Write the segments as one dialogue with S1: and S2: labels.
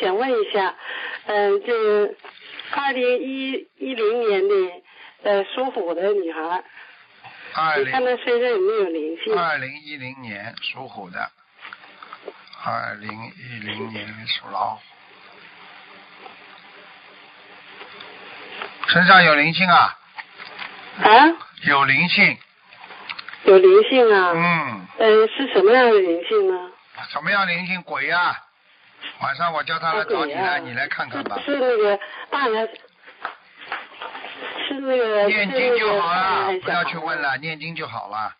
S1: 想问一下，嗯、这二零一一零年的呃属虎的女孩，
S2: 二
S1: 你看
S2: 零
S1: 她身上有没有灵性？
S2: 二零一零年属虎的，二零一零年属老虎，身上有灵性啊，
S1: 啊，
S2: 有灵性，
S1: 有灵性啊？
S2: 嗯，
S1: 嗯、是什么样的灵性呢？
S2: 什么样灵性？鬼呀、晚上我叫他来找你来，
S1: 啊
S2: 你来看看吧。
S1: 是是那个大人，是那个
S2: 念经就好了，不要去问了，念经就好了，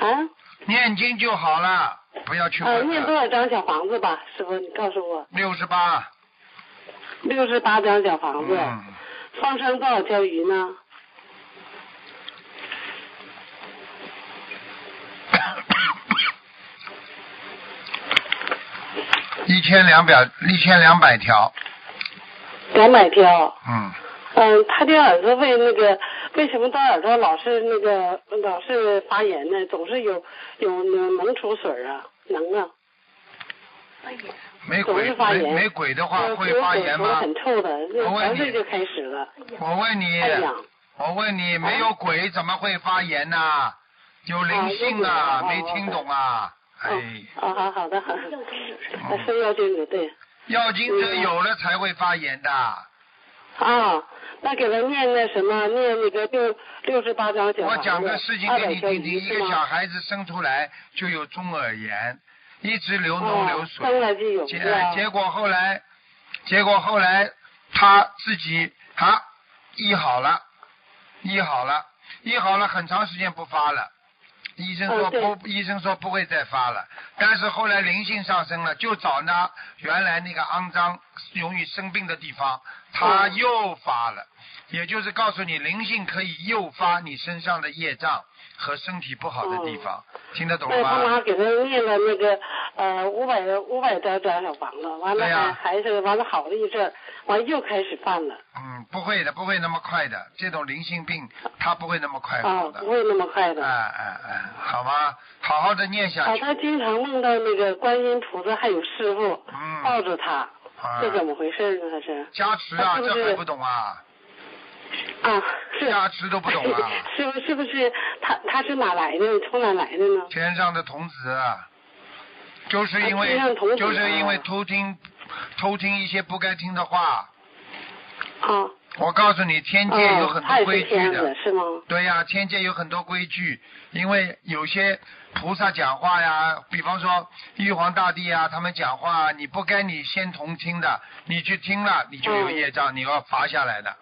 S1: 啊。
S2: 念经就好了，不要去
S1: 呃，
S2: 问
S1: 念多。少张小房子吧，师傅，你告诉我。
S2: 六十八，
S1: 六十八张小房子，
S2: 嗯，
S1: 放生多少条鱼呢？
S2: 一千两百一千两百条，
S1: 两百条。
S2: 嗯，
S1: 嗯，他的耳朵为那个为什么他耳朵老是那个老是发炎呢？总是有有能能出水啊？能啊。
S2: 没鬼
S1: 发炎
S2: 没没鬼的话
S1: 呃
S2: 会发炎吗？
S1: 很臭的，三岁就开始了，
S2: 我问你。我问你，没有鬼怎么会发炎呢、有灵性啊，
S1: 啊
S2: 没听懂啊？哎，
S1: 好好的，好的。那是要经者对。
S2: 药精者有了才会发炎的。
S1: 啊，那给他念那什么，念那个六六十八张小
S2: 我，讲个事情给你听听，一个小孩子生出来就有中耳炎，一直流脓流
S1: 哦，
S2: 水，
S1: 生来就有
S2: 结？结果后来，结果后来他自己啊医好了，医好了，医好了，很长时间不发了。医生说不，医生说不会再发了，但是后来灵性上升了，就找那原来那个肮脏、容易生病的地方，他
S1: 嗯
S2: 又发了，也就是告诉你，灵性可以诱发你身上的业障和身体不好的地方，听得懂
S1: 那他
S2: 吗？
S1: 妈给他念了那个呃五百五百多张小房子，完了
S2: 对呀
S1: 还还是完了好了一阵，完了又开始犯了，
S2: 嗯，不会的，不会那么快的，这种灵性病他不会那么快的。
S1: 不会那么快
S2: 哎
S1: 的。
S2: 哎哎哎，好吗？好好的念下
S1: 啊，
S2: 去。
S1: 他经常梦到那个观音菩萨还有师傅
S2: 嗯，
S1: 抱着他，
S2: 啊
S1: 这怎么回事呢？他是
S2: 加持啊，
S1: 是是
S2: 这还不懂啊？
S1: 啊，是
S2: 加持都不懂啊？
S1: 是不是不是他他是哪来的？从哪来的呢？
S2: 天上的童子，啊就是因
S1: 啊
S2: 为就是因为
S1: 啊
S2: 偷听偷听一些不该听的话。
S1: 啊，
S2: 我告诉你，天界有
S1: 哦
S2: 很多规矩的。
S1: 是吗？
S2: 对呀、天界有很多规矩，因为有些菩萨讲话呀，比方说玉皇大帝啊，他们讲话，你不该你先同听的，你去听了，你就有业障，你要罚下来的。